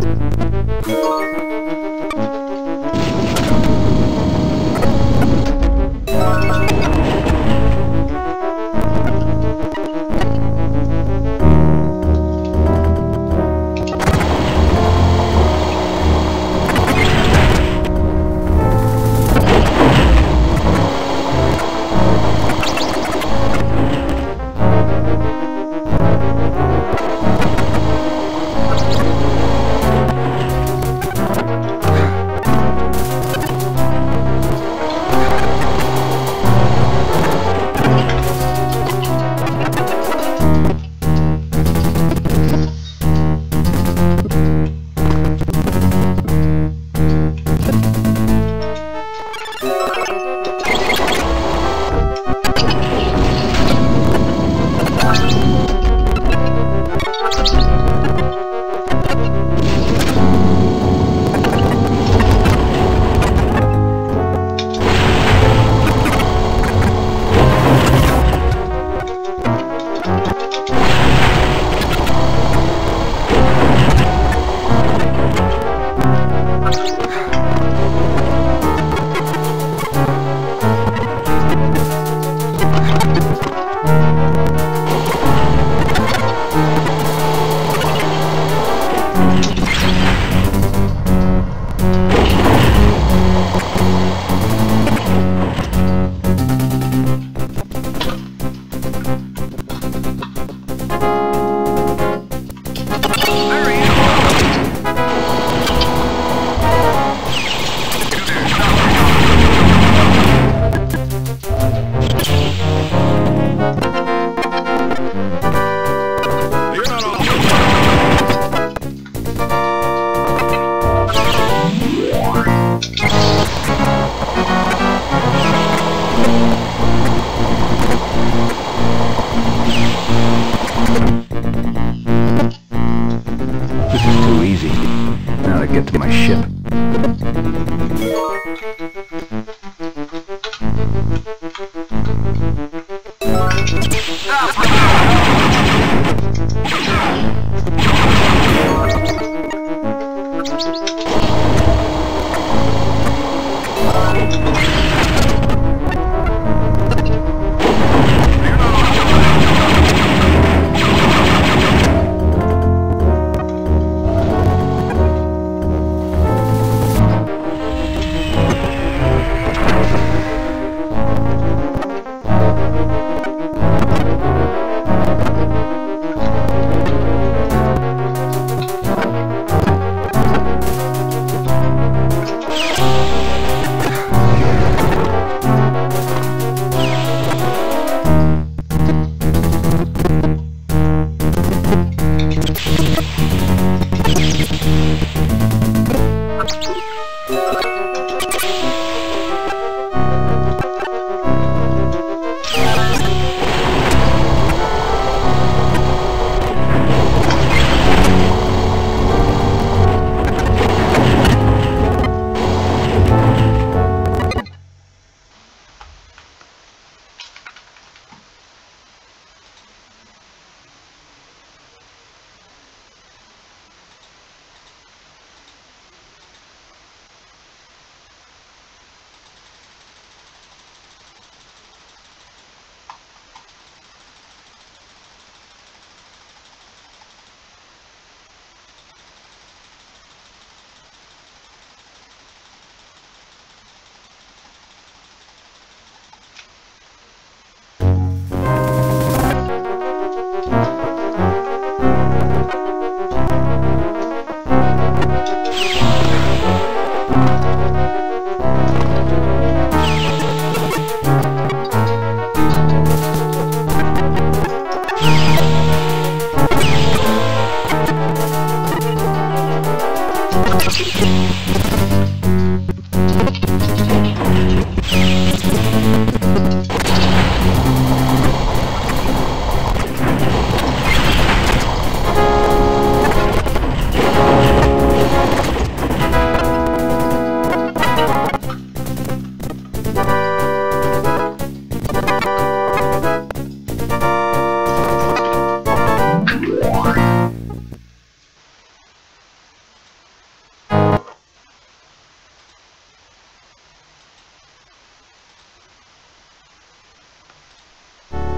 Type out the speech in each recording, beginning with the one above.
Mm-hmm.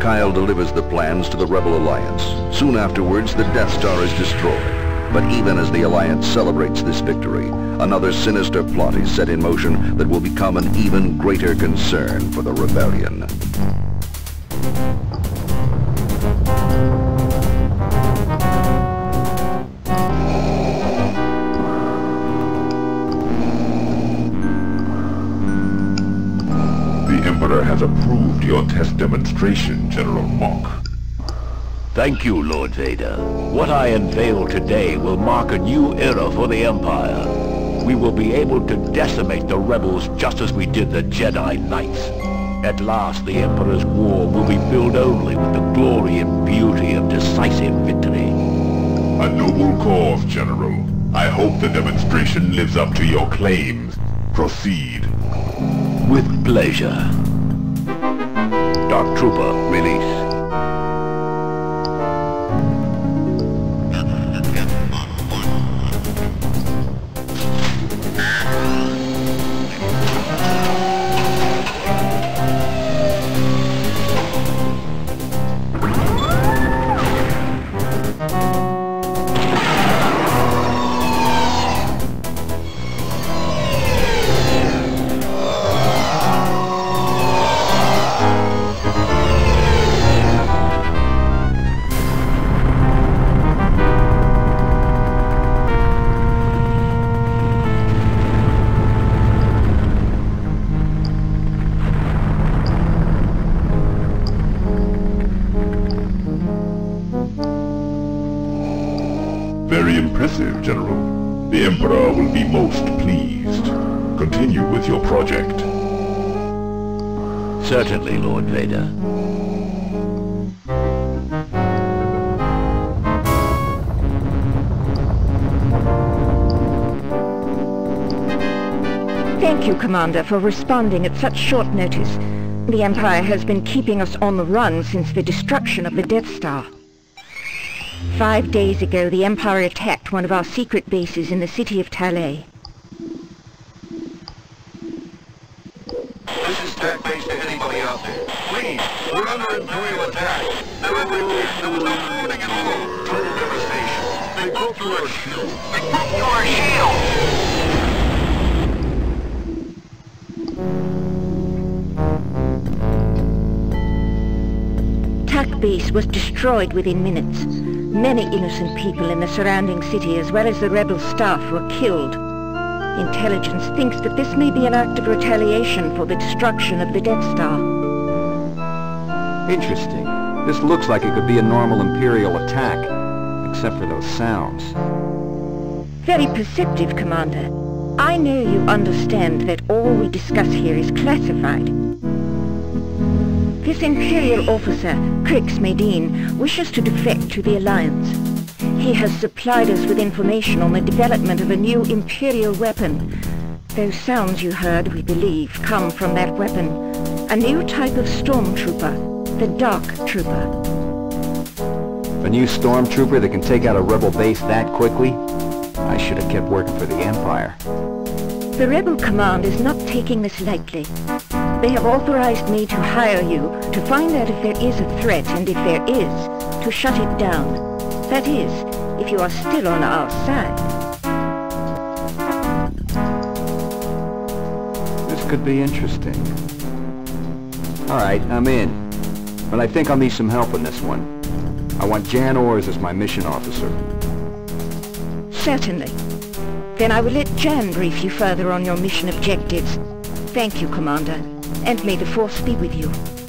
Kyle delivers the plans to the Rebel Alliance. Soon afterwards, the Death Star is destroyed. But even as the Alliance celebrates this victory, another sinister plot is set in motion that will become an even greater concern for the Rebellion. Has approved your test demonstration, General Mohc. Thank you, Lord Vader. What I unveil today will mark a new era for the Empire. We will be able to decimate the rebels just as we did the Jedi Knights. At last, the Emperor's war will be filled only with the glory and beauty of decisive victory. A noble cause, General. I hope the demonstration lives up to your claims. Proceed. With pleasure. Dark Trooper, release. Impressive, General. The Emperor will be most pleased. Continue with your project. Certainly, Lord Vader. Thank you, Commander, for responding at such short notice. The Empire has been keeping us on the run since the destruction of the Death Star. Five days ago, the Empire attacked one of our secret bases in the city of Talay. This is Tech Base to anybody out there. Please, we're under Imperial attack. There was there was no warning at all. Total devastation. They broke through our shield. They broke through our shield! Base was destroyed within minutes. Many innocent people in the surrounding city as well as the rebel staff were killed. Intelligence thinks that this may be an act of retaliation for the destruction of the Death Star. Interesting. This looks like it could be a normal Imperial attack, except for those sounds. Very perceptive, Commander. I know you understand that all we discuss here is classified. This Imperial officer, Crix Madine, wishes to defect to the Alliance. He has supplied us with information on the development of a new Imperial weapon. Those sounds you heard, we believe, come from that weapon. A new type of stormtrooper, the Dark Trooper. A new stormtrooper that can take out a rebel base that quickly? I should have kept working for the Empire. The Rebel Command is not taking this lightly. They have authorized me to hire you to find out if there is a threat, and if there is, to shut it down. That is, if you are still on our side. This could be interesting. Alright, I'm in. But I think I'll need some help on this one. I want Jan Ors as my mission officer. Certainly. Then I will let Jan brief you further on your mission objectives. Thank you, Commander, and may the Force be with you.